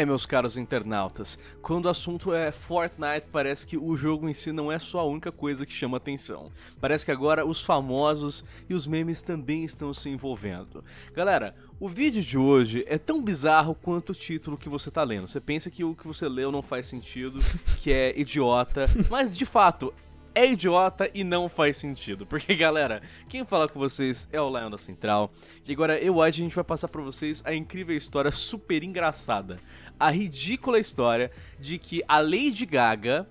É, meus caros internautas, quando o assunto é Fortnite, parece que o jogo em si não é só a única coisa que chama atenção. Parece que agora os famosos e os memes também estão se envolvendo. Galera, o vídeo de hoje é tão bizarro quanto o título que você tá lendo. Você pensa que o que você leu não faz sentido, que é idiota, mas de fato é idiota e não faz sentido. Porque, galera, quem fala com vocês é o Lion da Central. E agora eu hoje a gente vai passar pra vocês a incrível história super engraçada. A ridícula história de que a Lady Gaga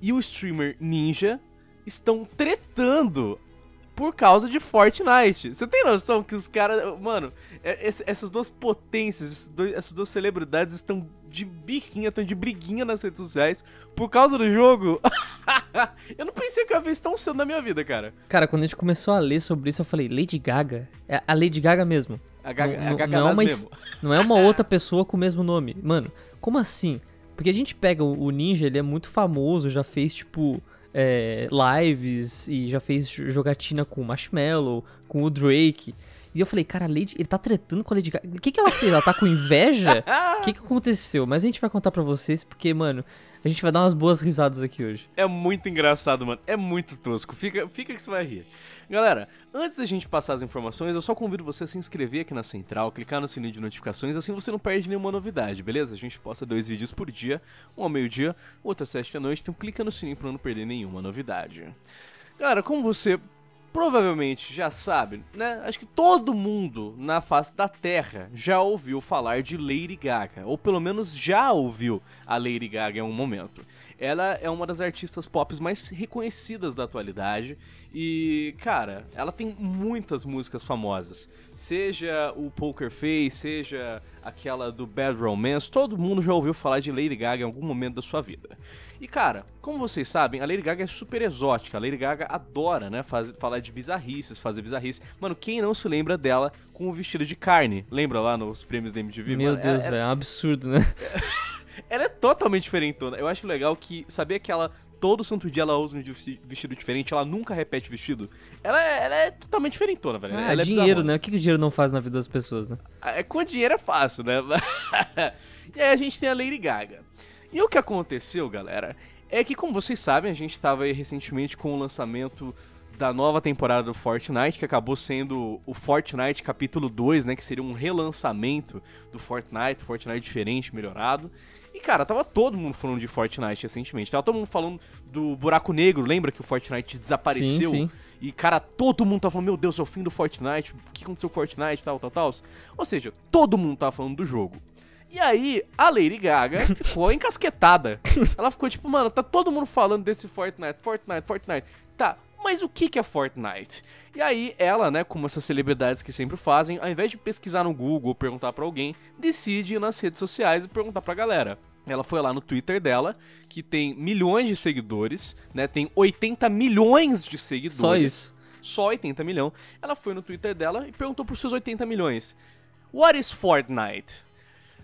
e o streamer Ninja estão tretando por causa de Fortnite. Você tem noção que os caras. Mano, é, essas duas potências, essas duas celebridades estão de biquinha, estão de briguinha nas redes sociais por causa do jogo. eu não pensei que eu ia ver isso tão cedo na minha vida, cara. Cara, quando a gente começou a ler sobre isso, eu falei, Lady Gaga? É a Lady Gaga mesmo. A Gaga, não, a Gaga não, é uma, mesmo. não é uma outra pessoa com o mesmo nome. Mano, como assim? Porque a gente pega o Ninja, ele é muito famoso, já fez, tipo, é, lives e já fez jogatina com o Marshmallow, com o Drake. E eu falei, cara, a Lady, ele tá tretando com a Lady Gaga. O que, que ela fez? Ela tá com inveja? O que, que aconteceu? Mas a gente vai contar pra vocês, porque, mano, a gente vai dar umas boas risadas aqui hoje. É muito engraçado, mano. É muito tosco. Fica, fica que você vai rir. Galera, antes da gente passar as informações, eu só convido você a se inscrever aqui na Central, clicar no sininho de notificações, assim você não perde nenhuma novidade, beleza? A gente posta dois vídeos por dia, um ao meio-dia, outro às sete da noite, então clica no sininho pra não perder nenhuma novidade. Galera, como você provavelmente já sabe, né? Acho que todo mundo na face da Terra já ouviu falar de Lady Gaga, ou pelo menos já ouviu a Lady Gaga em um momento. Ela é uma das artistas pop mais reconhecidas da atualidade e, cara, ela tem muitas músicas famosas. Seja o Poker Face, seja aquela do Bad Romance, todo mundo já ouviu falar de Lady Gaga em algum momento da sua vida. E cara, como vocês sabem, a Lady Gaga é super exótica. A Lady Gaga adora, né, faz, falar de bizarrices, fazer bizarrices. Mano, quem não se lembra dela com o vestido de carne? Lembra lá nos prêmios da MTV? Meu Mano, Deus, velho, é um absurdo, né? ela é totalmente diferentona. Eu acho legal que sabia que ela todo santo dia ela usa um vestido diferente, ela nunca repete vestido. Ela é, ela é totalmente diferentona, velho. Ah, ela é dinheiro, né? O que, que o dinheiro não faz na vida das pessoas, né? É, com dinheiro é fácil, né? e aí a gente tem a Lady Gaga. E o que aconteceu, galera, é que, como vocês sabem, a gente estava aí recentemente com o lançamento da nova temporada do Fortnite, que acabou sendo o Fortnite capítulo 2, né, que seria um relançamento do Fortnite, Fortnite diferente, melhorado. E cara, tava todo mundo falando de Fortnite recentemente. Tava todo mundo falando do buraco negro, lembra que o Fortnite desapareceu? Sim, sim. E cara, todo mundo tava falando, meu Deus, é o fim do Fortnite, o que aconteceu com o Fortnite, tal, tal, tal. Ou seja, todo mundo tava falando do jogo. E aí, a Lady Gaga ficou encasquetada. Ela ficou tipo, mano, tá todo mundo falando desse Fortnite, Fortnite, Fortnite. Tá, mas o que que é Fortnite? E aí ela, né, como essas celebridades que sempre fazem, ao invés de pesquisar no Google ou perguntar para alguém, decide ir nas redes sociais e perguntar pra galera. Ela foi lá no Twitter dela, que tem milhões de seguidores, né? Tem 80 milhões de seguidores. Só isso. Só 80 milhões. Ela foi no Twitter dela e perguntou pros seus 80 milhões: What is Fortnite?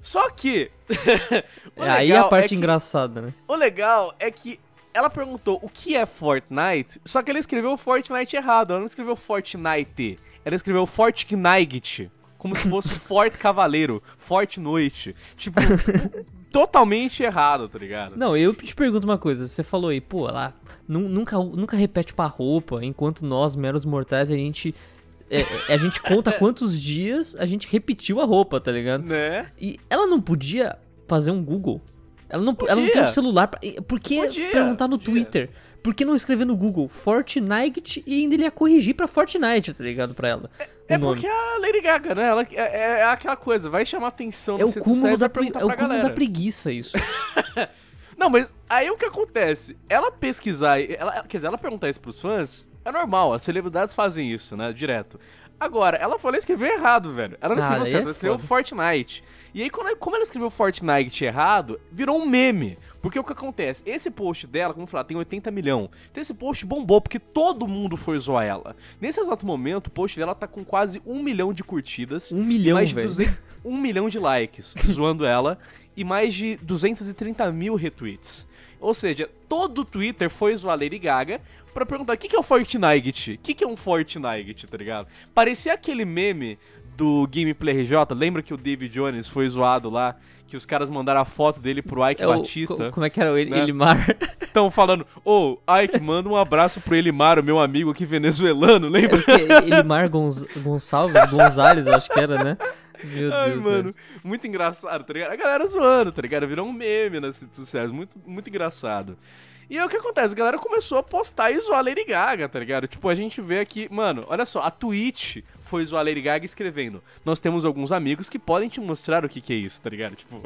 Só que. é aí a parte é que, engraçada, né? O legal é que ela perguntou o que é Fortnite, só que ela escreveu Fortnite errado. Ela não escreveu Fortnite. Ela escreveu Fortnite. Como se fosse Forte Cavaleiro, Forte Noite. Tipo, totalmente errado, tá ligado? Não, eu te pergunto uma coisa. Você falou aí, pô, lá, nunca, nunca repete pra roupa, enquanto nós, meros mortais, a gente é, é, a gente conta quantos dias a gente repetiu a roupa, tá ligado? Né? E ela não podia fazer um Google. Ela não, ela não tem um celular. Pra, por que podia, perguntar no podia. Twitter? Por que não escrever no Google Fortnite e ainda ele ia corrigir pra Fortnite, tá ligado? Pra ela. É, é porque a Lady Gaga, né? Ela, é, é, é aquela coisa, vai chamar atenção É o cúmulo, da, é o cúmulo da preguiça isso. não, mas aí o que acontece? Ela pesquisar, ela, quer dizer, ela perguntar isso pros fãs, é normal, as celebridades fazem isso, né? Direto. Agora, ela falou escrever errado, velho. Ela não escreveu ah, certo, ela escreveu Fortnite. E aí, quando, como ela escreveu Fortnite errado, virou um meme. Porque o que acontece? Esse post dela, como eu falei, tem 80 milhões. Então esse post bombou porque todo mundo foi zoar ela. Nesse exato momento, o post dela tá com quase um milhão de curtidas. Um milhão, mais velho. 200, um milhão de likes zoando ela. E mais de 230 mil retweets. Ou seja, todo o Twitter foi zoar Lady Gaga pra perguntar o que, que é o Fortnite? O que, que é um Fortnite, tá ligado? Parecia aquele meme do Gameplay RJ, lembra que o David Jones foi zoado lá? Que os caras mandaram a foto dele pro Ike É Batista. co- como é que era o El- né? Elimar? Estão falando, ô, Ike, manda um abraço pro Elimar, o meu amigo aqui venezuelano, lembra? Porque Elimar Gonz... Gonçalves, Gonzalez, acho que era, né? Meu Ai, Deus, mano, velho. muito engraçado, tá ligado? A galera zoando, tá ligado? Virou um meme nas redes sociais, muito, muito engraçado. E aí o que acontece? A galera começou a postar e zoar a Lady Gaga, tá ligado? Tipo, a gente vê aqui, mano, olha só, a Twitch foi zoar Lady Gaga escrevendo: Nós temos alguns amigos que podem te mostrar o que, que é isso, tá ligado? Tipo,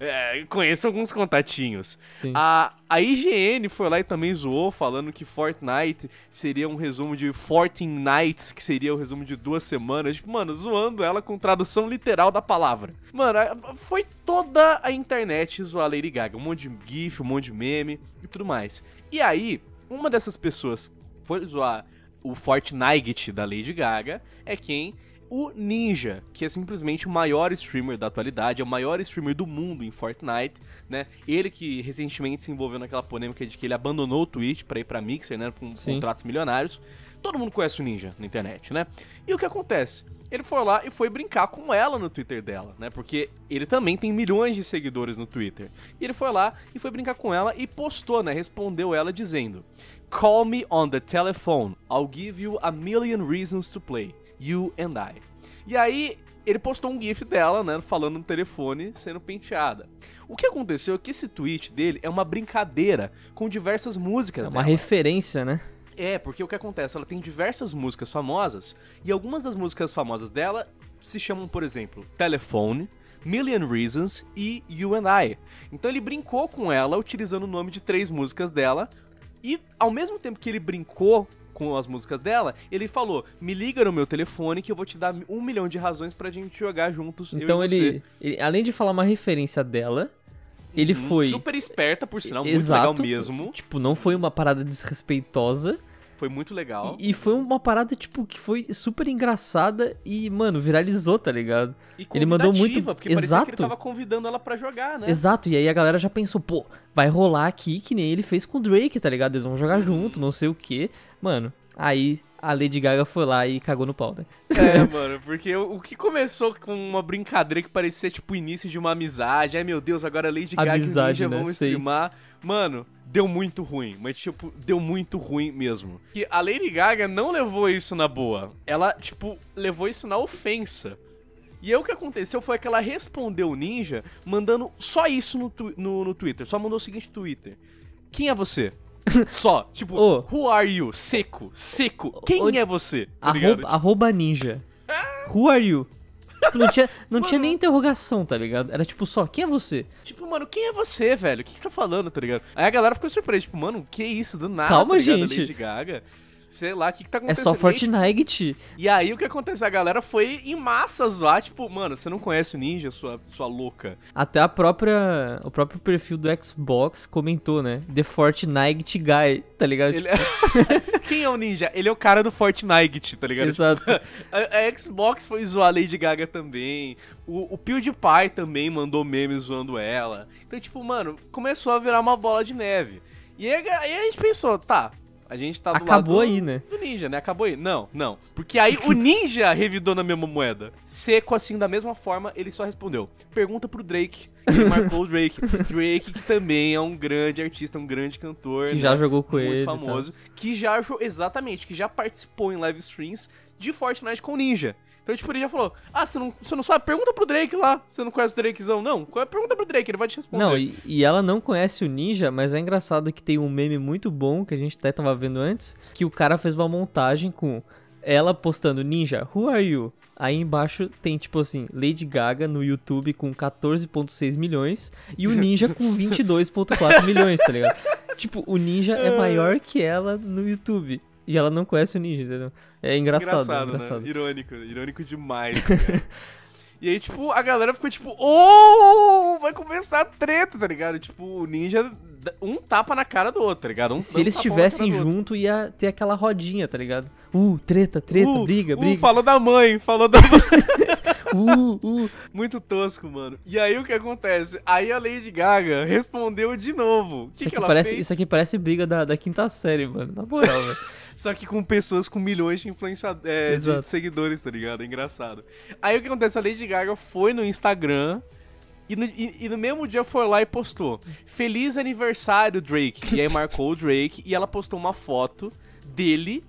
é, conheço alguns contatinhos. Sim. A, a IGN foi lá e também zoou, falando que Fortnite seria um resumo de 14 Nights, que seria o resumo de duas semanas. Tipo, mano, zoando ela com tradução literal da palavra. Mano, foi toda a internet zoar Lady Gaga. Um monte de GIF, um monte de meme e tudo mais. E aí, uma dessas pessoas foi zoar o Fortnite da Lady Gaga é quem? O Ninja, que é simplesmente o maior streamer da atualidade, é o maior streamer do mundo em Fortnite, né? Ele que recentemente se envolveu naquela polêmica de que ele abandonou o Twitch pra ir pra Mixer, né? Com Sim. contratos milionários. Todo mundo conhece o Ninja na internet, né? E o que acontece? Ele foi lá e foi brincar com ela no Twitter dela, né? Porque ele também tem milhões de seguidores no Twitter. E ele foi lá e foi brincar com ela e postou, né? Respondeu ela dizendo: Call me on the telephone. I'll give you a million reasons to play. You and I. E aí, ele postou um gif dela, né, falando no telefone, sendo penteada. O que aconteceu é que esse tweet dele é uma brincadeira com diversas músicas É uma dela. referência, né? É, porque o que acontece? Ela tem diversas músicas famosas, e algumas das músicas famosas dela se chamam, por exemplo, Telephone, Million Reasons e You and I. Então ele brincou com ela utilizando o nome de três músicas dela, e ao mesmo tempo que ele brincou com as músicas dela, ele falou: Me liga no meu telefone que eu vou te dar um milhão de razões pra gente jogar juntos. Então e você." ele, ele- além de falar uma referência dela, ele Uhum, foi. Super esperta, por sinal, muito Exato. legal mesmo. Tipo, não foi uma parada desrespeitosa. Foi muito legal. E, e foi uma parada, tipo, que foi super engraçada e, mano, viralizou, tá ligado? E ele mandou muito- Porque parecia que ele Exato. tava convidando ela pra jogar, né? Exato, e aí a galera já pensou, pô, vai rolar aqui que nem ele fez com o Drake, tá ligado? Eles vão jogar junto, não sei o que. Mano, aí a Lady Gaga foi lá e cagou no pau, né? É, mano, porque o, o que começou com uma brincadeira que parecia tipo o início de uma amizade. Ai meu Deus, agora Lady Gaga Amizade, e Ninja né? vão streamar. Mano, deu muito ruim, mas tipo, deu muito ruim mesmo. Que a Lady Gaga não levou isso na boa. Ela, tipo, levou isso na ofensa. E aí o que aconteceu foi que ela respondeu o Ninja mandando só isso no, no, no Twitter. Só mandou o seguinte Twitter. Quem é você? Só, tipo, who are you? Seco, seco. Quem é você? Tá? Arroba, arroba ninja. Who are you? Tipo, não tinha, não tinha nem interrogação, tá ligado? Era tipo só, quem é você? Tipo, mano, quem é você, velho? O que, que você tá falando, tá ligado? Aí a galera ficou surpresa, tipo, mano, que isso, do nada, Calma, tá gente. Lady Gaga. Sei lá, o que, que tá É acontecendo? só E aí, Fortnite. E aí o que acontece? A galera foi em massa zoar, tipo, mano, você não conhece o Ninja, sua, sua louca. Até a própria. O próprio perfil do Xbox comentou, né? The Fortnite Guy, tá ligado? Ele é- Quem é o Ninja? Ele é o cara do Fortnite, tá ligado? Exato. A, a Xbox foi zoar a Lady Gaga também. O, o PewDiePie também mandou memes zoando ela. Então, tipo, mano, começou a virar uma bola de neve. E aí, aí a gente pensou, tá, a gente tá do Acabou lado do- aí, né? do Ninja, né? Acabou aí. Não, não. Porque aí o Ninja revidou na mesma moeda. Seco assim, da mesma forma, ele só respondeu. Pergunta pro Drake. Ele marcou o Drake. Drake, que também é um grande artista, um grande cantor. Que né? já jogou com muito ele. e famoso, que já exatamente, que já participou em live streams de Fortnite com Ninja. Então, tipo, ele já falou: Ah, você não, você não sabe? Pergunta pro Drake lá. Você não conhece o Drakezão? Não, pergunta pro Drake, ele vai te responder. Não, e, e ela não conhece o Ninja, mas é engraçado que tem um meme muito bom que a gente até tava vendo antes, que o cara fez uma montagem com ela postando Ninja, who are you? Aí embaixo tem tipo assim, Lady Gaga no YouTube com 14.6 milhões e o Ninja com 22.4 milhões, tá ligado? Tipo, o Ninja é maior que ela no YouTube. E ela não conhece o Ninja, entendeu? É engraçado, engraçado, é engraçado. né? Irônico, irônico demais. tá e aí, tipo, a galera ficou tipo, oh, vai começar a treta, tá ligado? Tipo, o Ninja, um tapa na cara do outro, tá ligado? Um, Se eles estivessem junto, ia ter aquela rodinha, tá ligado? Uh, treta, treta, Uh, briga, uh, briga. Falou da mãe, falou da mãe. Uh, uh. Muito tosco, mano. E aí o que acontece? Aí a Lady Gaga respondeu de novo. Que, Isso, que aqui parece, fez? isso aqui parece briga da, da quinta série, mano. Na moral, velho. Só que com pessoas com milhões de influenciadores, é, de seguidores, tá ligado? É engraçado. Aí o que acontece? A Lady Gaga foi no Instagram e no, e- e no mesmo dia foi lá e postou: Feliz aniversário, Drake. E aí marcou o Drake e ela postou uma foto dele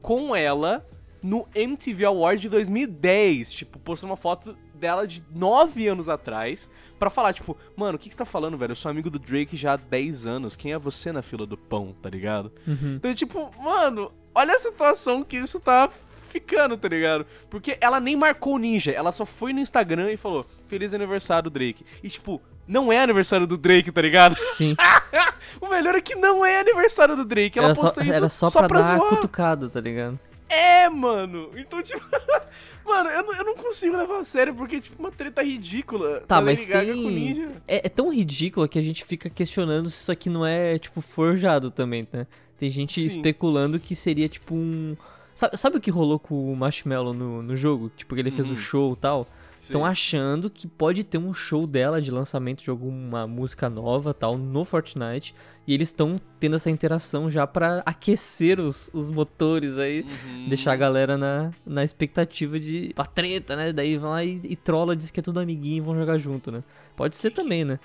com ela no MTV Awards de 2010. Tipo, postou uma foto dela de 9 anos atrás pra falar, tipo, mano, o que, que você tá falando, velho? Eu sou amigo do Drake já há 10 anos. Quem é você na fila do pão, tá ligado? Uhum. Então, tipo, mano, olha a situação que isso tá ficando, tá ligado? Porque ela nem marcou o Ninja, ela só foi no Instagram e falou: Feliz aniversário, Drake. E, tipo, não é aniversário do Drake, tá ligado? Sim. o melhor é que não é aniversário do Drake. Ela era só, postou isso era só, pra, dar a zoar. cutucada, tá ligado? É, mano. Então, tipo. mano, eu não, eu não consigo levar a sério porque, tipo, uma treta ridícula. Tá, Lady mas Gaga tem-. É, é tão ridículo que a gente fica questionando se isso aqui não é, tipo, forjado também, né? Tem gente Sim. especulando que seria, tipo, um... Sabe, sabe o que rolou com o Marshmallow no, no jogo? Tipo, que ele fez o Uhum. show e tal? Estão achando que pode ter um show dela de lançamento de alguma música nova tal no Fortnite. E eles estão tendo essa interação já pra aquecer os, os motores aí. Uhum. Deixar a galera na, na expectativa de pra treta, né? Daí vão lá e, e trola, diz que é tudo amiguinho e vão jogar junto, né? Pode ser também, né?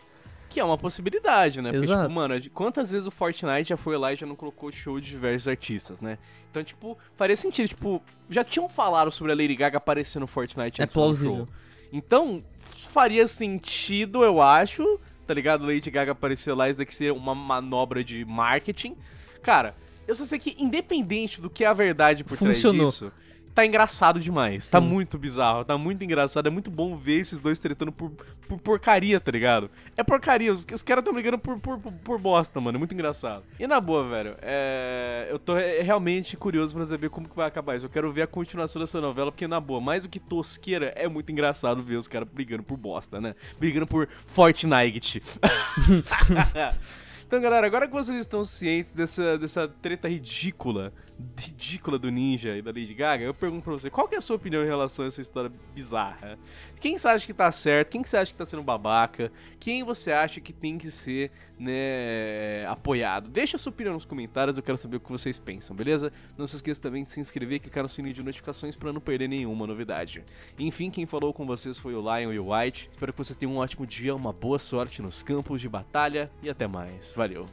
Que é uma possibilidade, né? Porque, Exato. tipo, mano, quantas vezes o Fortnite já foi lá e já não colocou show de diversos artistas, né? Então, tipo, faria sentido. Tipo, já tinham falado sobre a Lady Gaga aparecer no Fortnite É antes um plausível. show. Então, faria sentido, eu acho, tá ligado? Lady Gaga aparecer lá, isso daqui ser uma manobra de marketing. Cara, eu só sei que, independente do que é a verdade por Funcionou. trás disso, tá engraçado demais. Tá Sim. muito bizarro, tá muito engraçado. É muito bom ver esses dois tretando por, por porcaria, tá ligado? É porcaria, os, os caras tão brigando por, por, por, bosta, mano. É muito engraçado. E na boa, velho, é, eu tô re- realmente curioso pra saber como que vai acabar isso. Eu quero ver a continuação dessa novela, porque na boa, mais do que tosqueira, é muito engraçado ver os caras brigando por bosta, né? Brigando por Fortnite. Então, galera, agora que vocês estão cientes dessa, dessa treta ridícula, ridícula do Ninja e da Lady Gaga, eu pergunto pra você, qual que é a sua opinião em relação a essa história bizarra? Quem você acha que tá certo? Quem você acha que tá sendo babaca? Quem você acha que tem que ser, né, apoiado? Deixa a sua opinião nos comentários, eu quero saber o que vocês pensam, beleza? Não se esqueça também de se inscrever e clicar no sininho de notificações pra não perder nenhuma novidade. Enfim, quem falou com vocês foi o Lion e o White. Espero que vocês tenham um ótimo dia, uma boa sorte nos campos de batalha e até mais. Valeu!